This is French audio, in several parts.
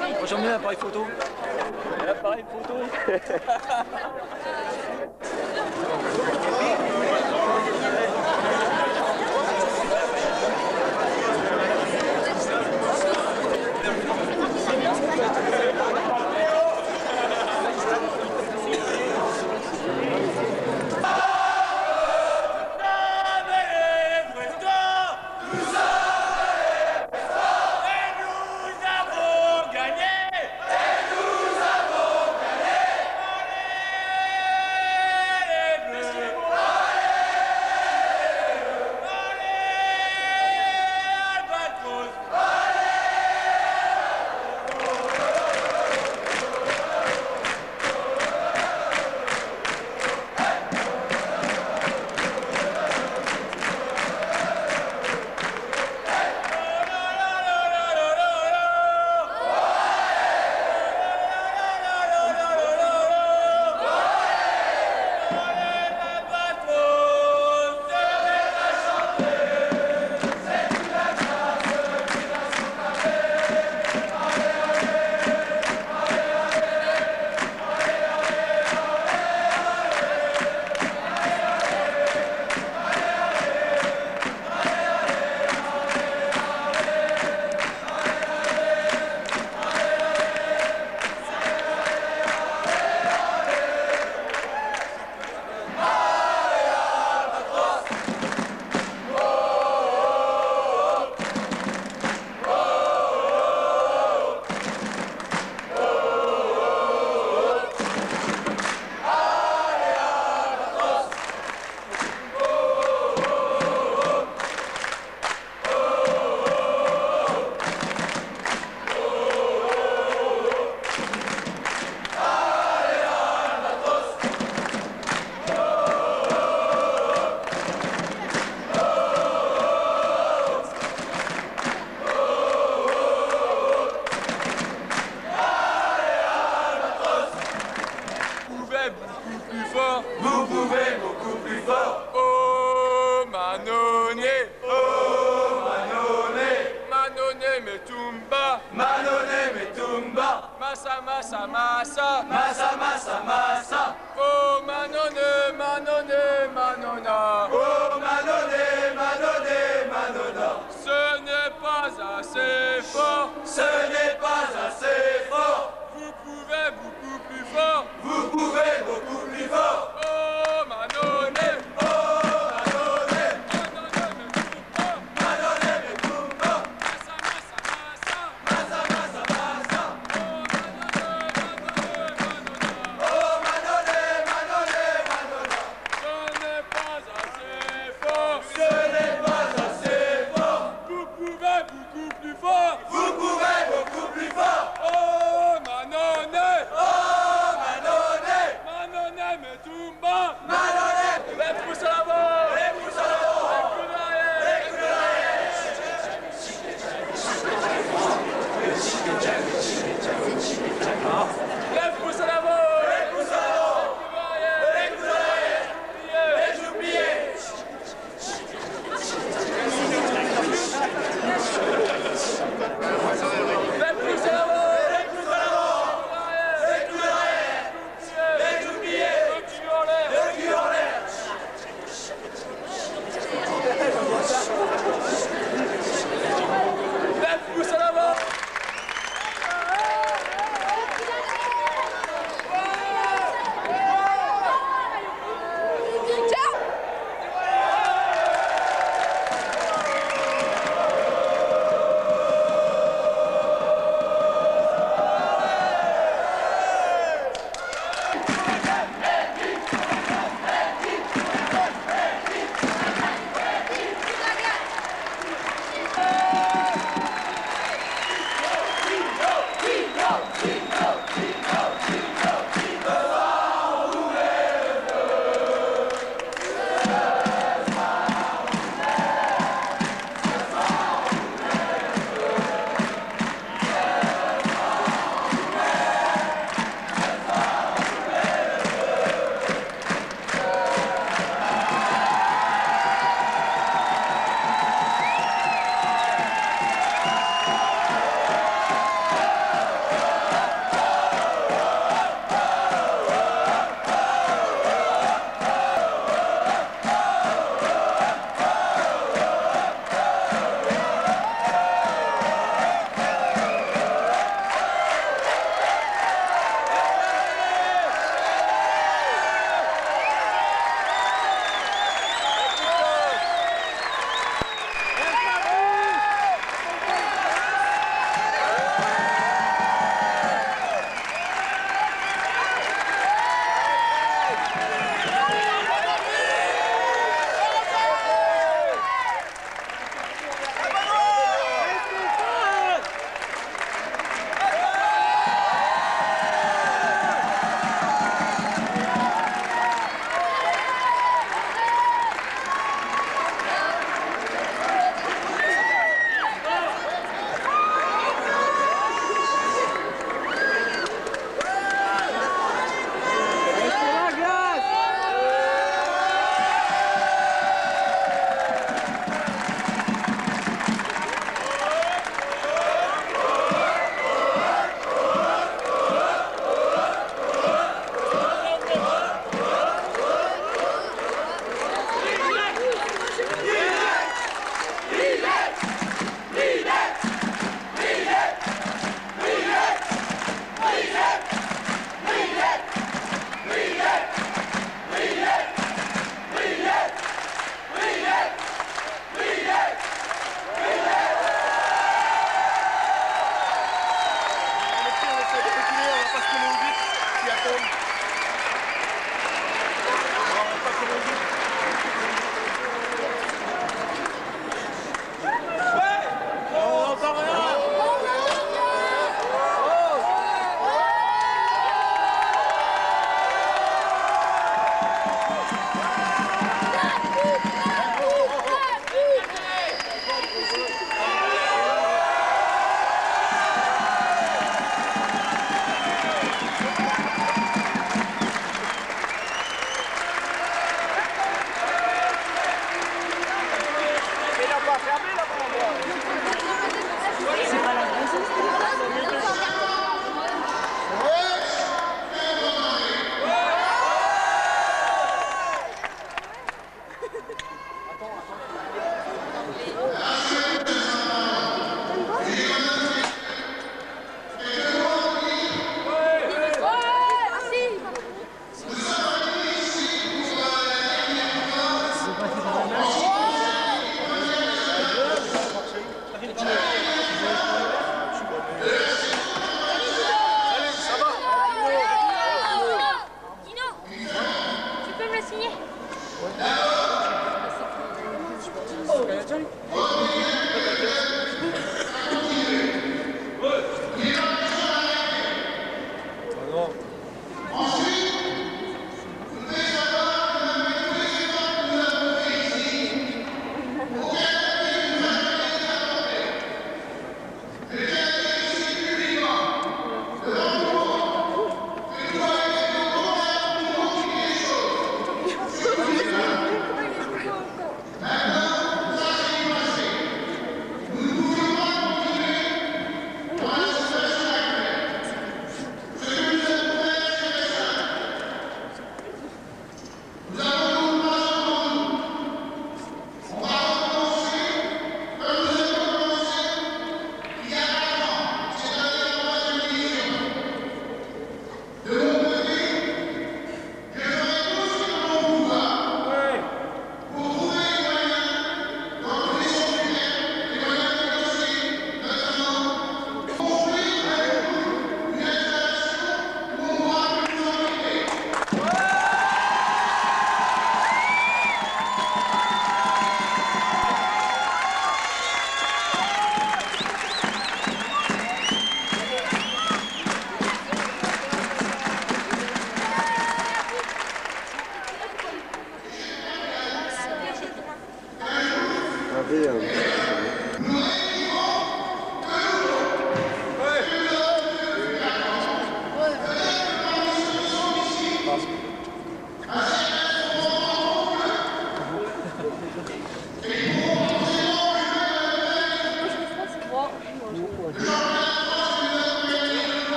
Moi j'en ai un appareil photo. Un appareil photo.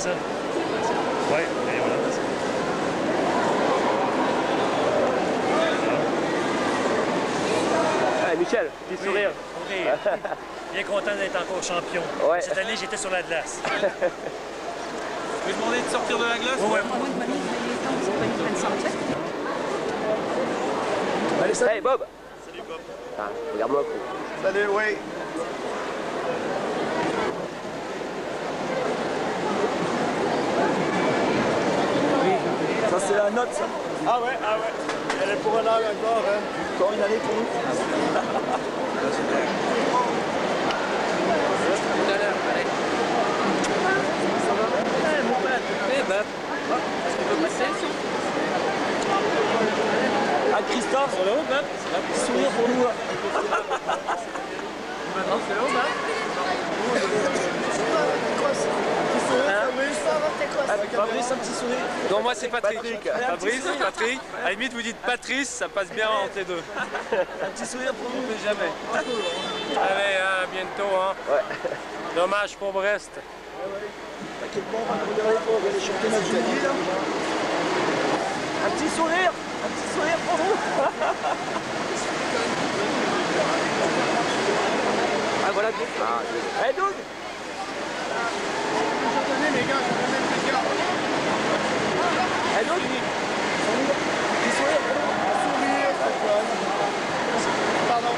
ça. Ouais, et voilà. Ah, Michel, petit sourire. Oui, sourire. Bien content d'être encore champion. Ouais. Cette année, j'étais sur la glace. Je vais demander de sortir de la glace Ouais, Hey Bob. Salut Bob. Ah, regarde-moi. Salut, oui. La note, ça. Ah ouais, ah ouais. Elle est pour un an encore, hein. Encore une année pour nous. Ah, Christophe, petit sourire pour nous. Fabrice, un petit sourire. Non, moi c'est Patrick. Patrick. Fabrice, Patrick. À la limite, vous dites Patrice, ça passe bien entre les deux. Un petit sourire pour nous. Mais jamais. Allez, à bientôt. Hein. Ouais. Dommage pour Brest. T'inquiète pas, on va les championnats du. Un petit sourire Un petit sourire pour nous Ah voilà. Ah, hey Doug. Hey Doug. Petit sourire pour nous Pardon.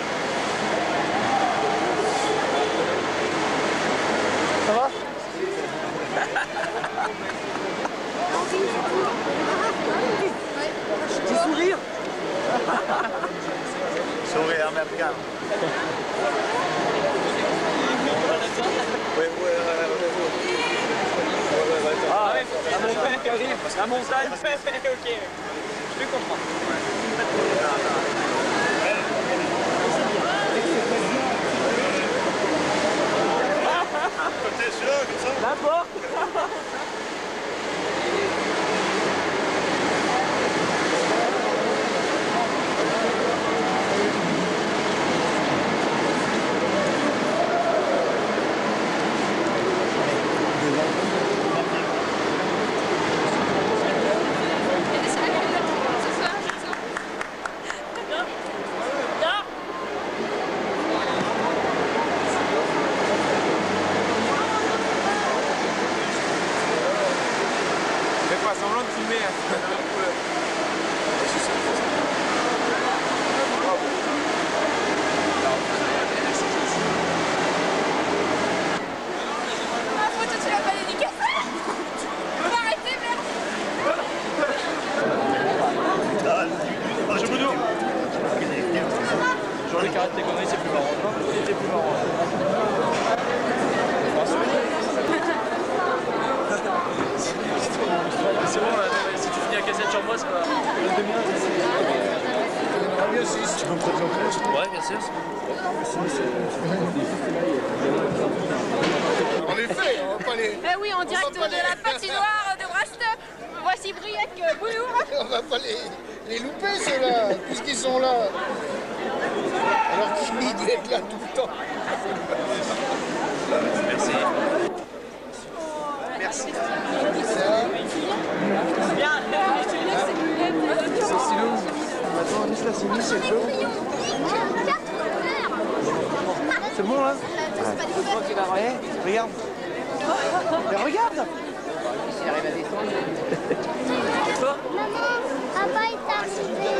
Ça va Petit sourire Sourire, mais regarde. Oui, oui, Ah, la montagne qui arrive. La montagne. ok. Je on va pas les, les louper ceux-là, puisqu'ils sont là. Alors qu'ils doivent être là tout le temps. Merci. Attends, laisse la Sylvie, c'est le feu. C'est bon là Eh, regarde. Mais regarde Papa est arrivé.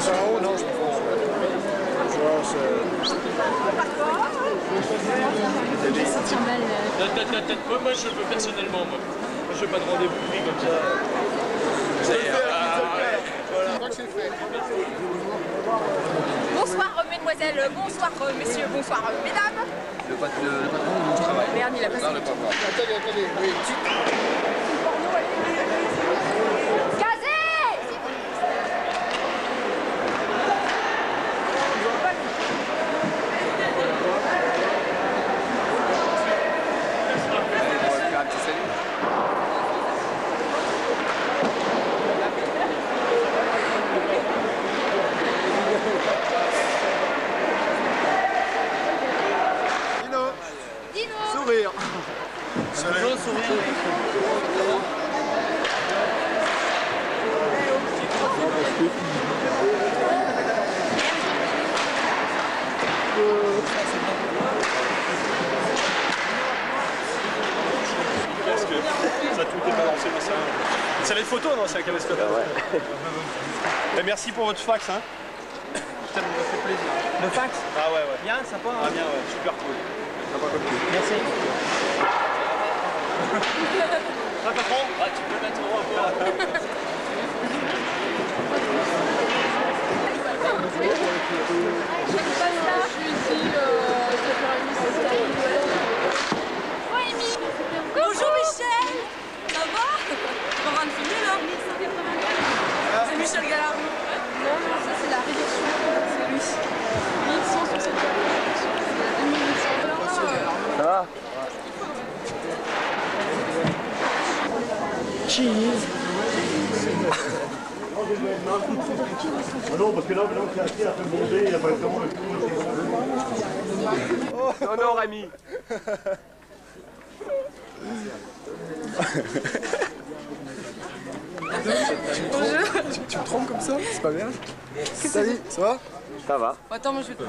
C'est en haut, non, je pense. Je vois, c'est- Tête, tête, tête. Moi, moi, je le veux personnellement, moi. Je veux pas de rendez-vous pris comme ça. Je. Bonsoir mesdemoiselles, bonsoir euh, messieurs, bonsoir euh, mesdames. Le, pat- le, patron où je travaille. Merde, il a passé. Non, le patron. Attendez, attendez. Oui, tu- Gazé On va faire un petit salut. Dino, Sourire. Salut. Ça tout est balancé, mais ça. C'est les photos, non C'est un caméscope. ouais. merci pour votre fax, hein. Putain, ça me fait plaisir. Le fax Ah ouais, ouais. Bien, sympa. hein. Ah bien, ouais, super cool. Merci. Ah, patron Ah, tu peux mettre au repos. Bonjour Michel Ça va? En filmer C'est Michel Galard. Non, non, ça c'est la réduction. C'est lui. 1100 sur cette Ça va Cheese Non, parce que là, maintenant, c'est assis à se bonder, il n'y a pas le temps. Non, non, Rémi. Tu me trompes comme ça C'est pas bien Salut, ça va? Ça va. Attends, moi je vais te.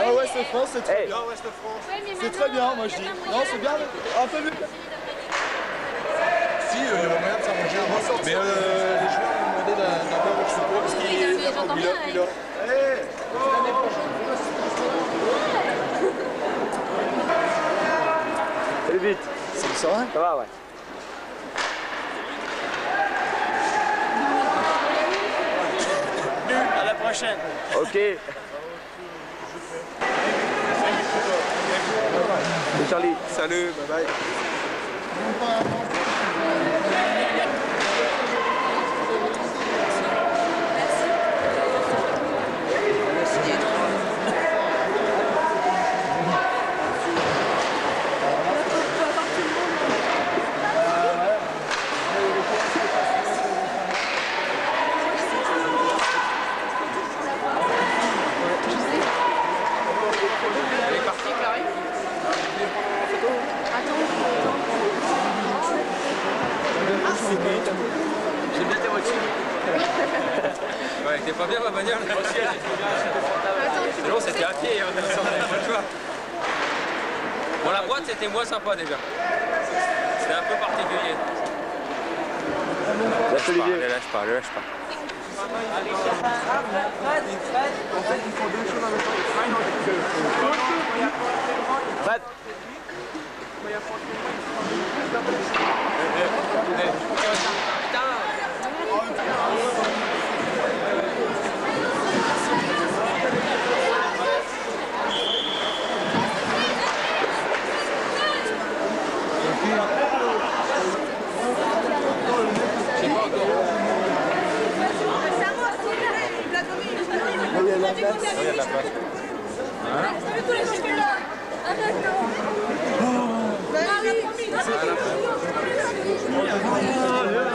Ah ouais, c'est France, c'est très bien. Ouais, c'est France. C'est très bien, moi je dis. Non, c'est bien. Un peu mieux. Si, euh, il y avait moyen de s'arranger un ressort. Mais euh, les joueurs m'ont demandé d'un peu, je suppose, parce qu'il J'entends il bien. a- il a- Salut vite. Ça va Ça va, ouais. À la prochaine. Ok. Salut Charlie. Salut, bye bye. Pas bien ma bagnole Moi aussi, elle était bien, c'était Non, c'était à pied, hein, on n'avait pas le choix. Bon, la boîte, c'était moins sympa déjà. C'était un peu particulier. Lâche Olivier. Ne lâche pas, ne lâche pas. Fred. Salut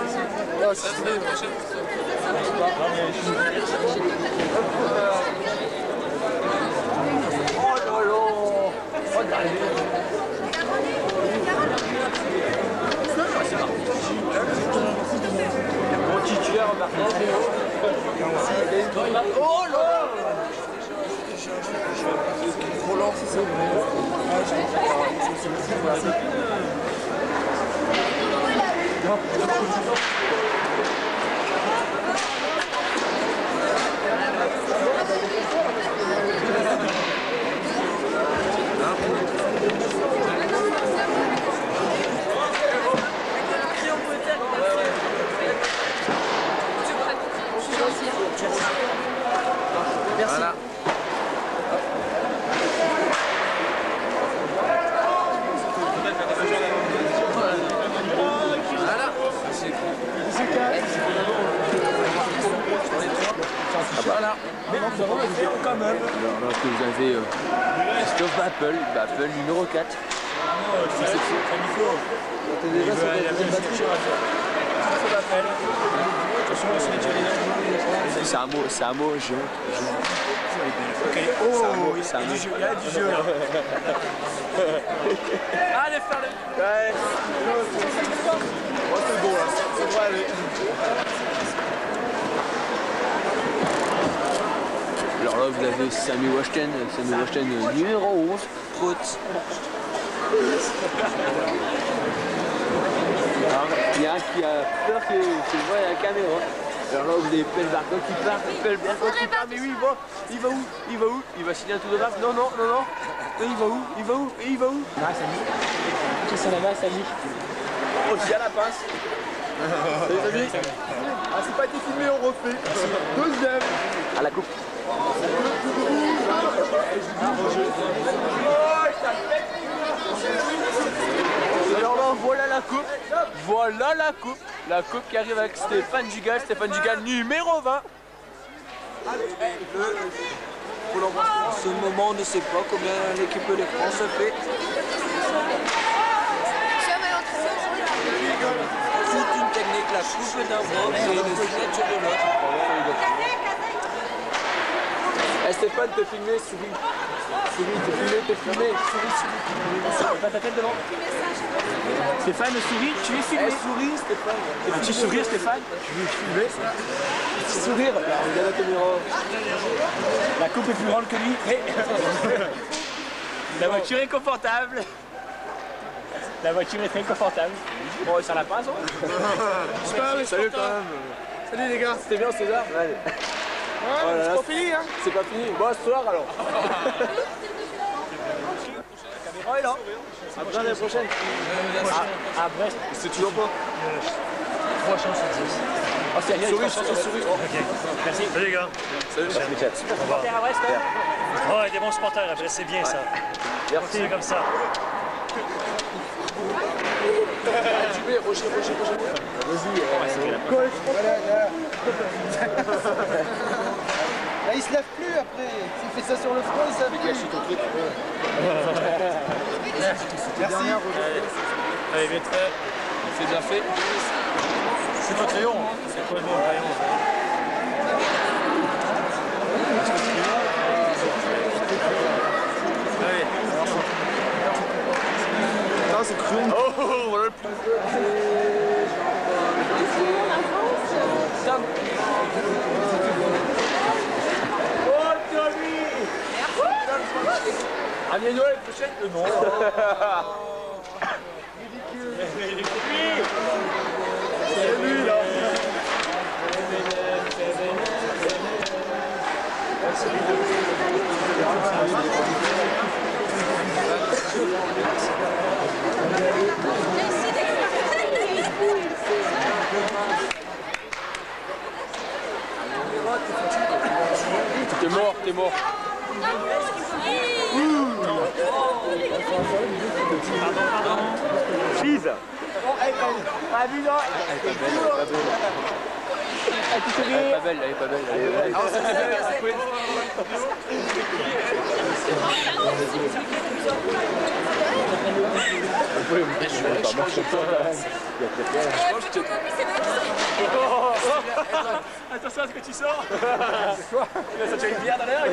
tous les gens qui sont là. Ah d'accord Ah oui Alors là que vous avez euh, Christophe Bappel, Bappel numéro 4. C'est un mot, c'est un mot géant. Oh, c'est un il y a mot. du jeu, il y a du jeu là. Allez, faire-le. Ouais. c'est bon là, c'est vrai, allez. Alors là, vous avez Sammy Washington, Sammy Washington numéro 11, faute. Alors, il y a un qui a peur que voie à la caméra. Alors là, vous avez Pelbarco qui part, Pelbarco qui part, mais oui, il va, il va où? Il va où? Il va signer un tour de race Non, non, non, non. Il va où? Il va où? Et il va où? Qu'est-ce qu'on a là, Samy? Oh, si à la Samy. Ah, c'est pas été filmé, on refait. Deuxième. À la coupe. Alors là, voilà la coupe. Voilà la coupe. La coupe qui arrive avec Stéphane Dugal. Stéphane Dugal numéro 20. En ce moment, on ne sait pas combien l'équipe de France fait. Toute une technique, la coupe d'un bras et le signature de l'autre. Eh Stéphane, t'es filmé, souris. Souris, t'es filmé, t'es filmé. Souris, souris. Pas ta tête devant. Stéphane, souris, tu es Eh, filmé. souris, Stéphane. Un petit sourire, Stéphane. Petit sourire. Regarde la caméra. La coupe est plus grande que lui. mais- La voiture est confortable. La voiture est très confortable. Bon, ça la passe, hein Salut quand même. Salut les gars. C'était bien César Allez. Ouais, c'est pas fini hein C'est pas fini. Bon, ce soir alors. Oh, est là. Après l'année prochaine. À Brest. C'est toujours pas. 3 chances sur 10. Oh, c'est rien, Souris, souris, souris. Merci. Salut les gars. Salut. Au revoir. à Brest, Ouais, des bons supporters après, c'est bien ça. Merci. Continuez comme ça. Roger, Roger, Roger, Roger. Vas-y. Là, il se lève plus après. S'il fait ça sur le front, il se lève plus. Merci. Allez, vite fait. C'est bien fait. C'est pas crayon. C'est quoi le nom crayon Est. Oh, voilà le plus. Oh, Tommy Ah, mais Noël, non. Ridicule. Il est coupé. C'est lui, là. Merci. T'es mort, t'es mort. Cheese. Ah, dis donc Elle est pas belle, elle est pas belle. Elle est belle. Attention à ce que tu sors Tu vas sortir une bière dans l'air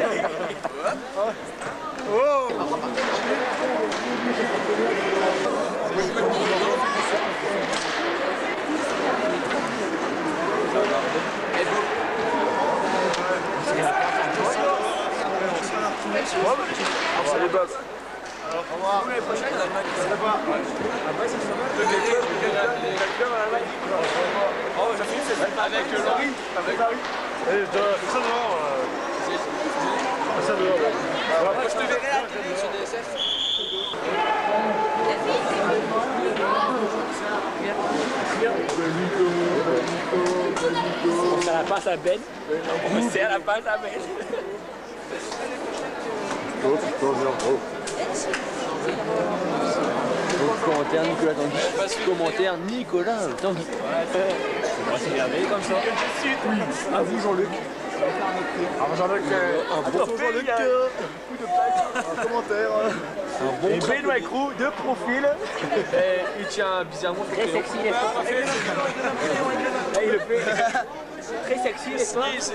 Salut Bob. Avec Laurie. Avec Laurie. Eh, ça. Ça je te la sur la passe à Ben. On la passe à Ben. Commentaire Nicolas Tanguy. Commentaire Nicolas Tanguy. On va s'énerver comme ça. À vous, Jean-Luc. Alors, Jean-Luc, un bon Jean-Luc. Un commentaire. Un bon Et Ben Wacrou, de profil. Eh, il tient bizarrement Très sexy, n'est-ce pas? Là, il le fait. Très sexy, n'est-ce pas? C'est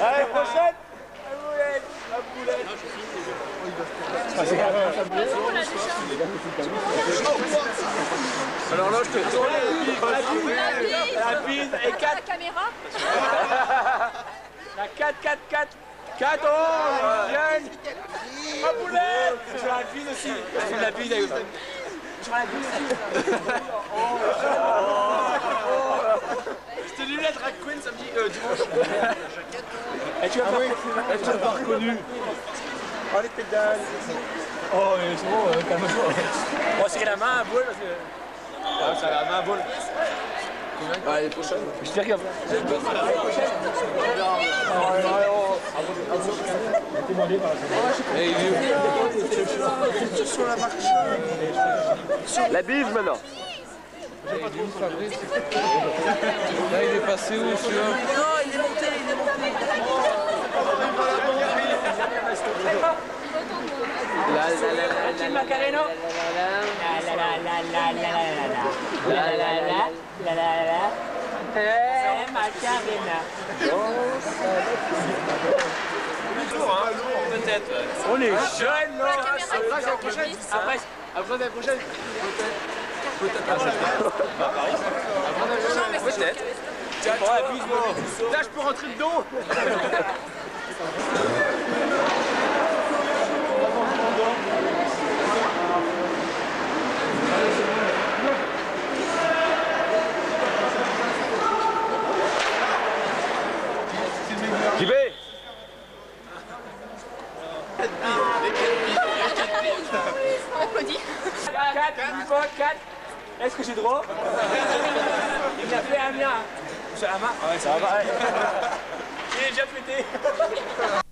Allez, prochaine. Alors là, je te tourne. La bise et 4, La caméra. La 4, 4, 4. 4, oh, jeune La boulette. Je la bise aussi. Je la bise avec Je la bise lui la drag queen samedi, euh, dimanche. Et tu vas pas Elle t'a pas reconnu. Oh, les pédales Oh, mais c'est bon, euh, calme-toi. On va serrer la main à boule parce que... Ouais, ça a la main à. Allez, prochaine. Je te regarde. Et il est La bise maintenant. Là, il est passé où, celui-là Non, il est monté, il est monté. La Macarena Peut-être. On est jeunes, là. Après la prochaine. La prochaine. Peut-être à Tiens. Là, je peux rentrer dedans. JB On applaudit 4, 4, est-ce que j'ai droit? Il a fait un mien C'est un main Ouais, ça va. Il est déjà pété